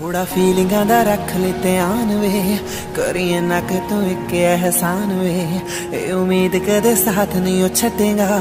ਥੋੜਾ ਫੀਲਿੰਗਾਂ ਦਾ ਰੱਖ ਲੈ ਧਿਆਨ ਵੇ ਕਰੀਏ ਨਾ ਕਿ ਤੂੰ ਇੱਕ ਅਹਿਸਾਨ ਵੇ ਇਹ ਉਮੀਦ ਕਦੇ ਸਾਥ ਨਹੀਂ ਉਹ ਛੱਡੇਗਾ